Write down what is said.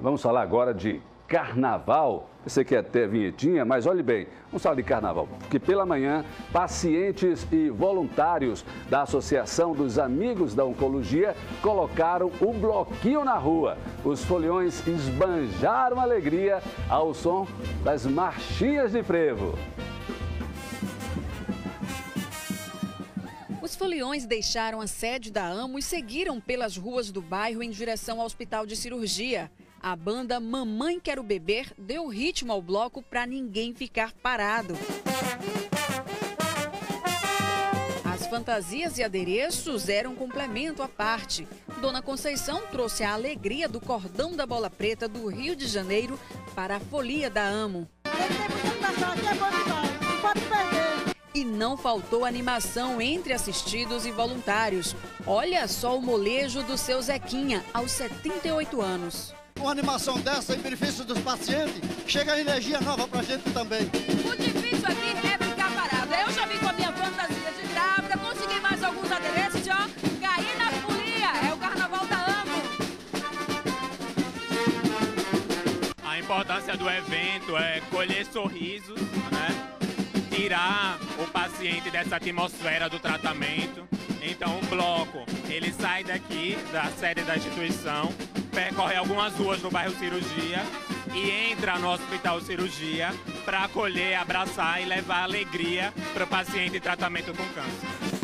Vamos falar agora de carnaval. Você quer ter vinhetinha, mas olhe bem, vamos falar de carnaval, porque pela manhã, pacientes e voluntários da Associação dos Amigos da Oncologia colocaram o bloquinho na rua. Os foliões esbanjaram alegria ao som das marchinhas de frevo. Os foliões deixaram a sede da AMO e seguiram pelas ruas do bairro em direção ao hospital de cirurgia. A banda Mamãe Quero Beber deu ritmo ao bloco para ninguém ficar parado. As fantasias e adereços eram um complemento à parte. Dona Conceição trouxe a alegria do cordão da bola preta do Rio de Janeiro para a folia da Amo. Não faltou animação entre assistidos e voluntários. Olha só o molejo do seu Zequinha, aos 78 anos uma animação dessa em benefício dos pacientes, chega energia nova pra gente também. O difícil aqui é ficar parado. Eu já vim com a minha fantasia de grávida, consegui mais alguns adereços, ó, caí na folia. É o carnaval da AMO. A importância do evento é colher sorrisos, né? Tirar o paciente dessa atmosfera do tratamento. Então o bloco, ele sai daqui da sede da instituição percorre algumas ruas no bairro Cirurgia e entra no Hospital Cirurgia para acolher, abraçar e levar alegria para o paciente em tratamento com câncer.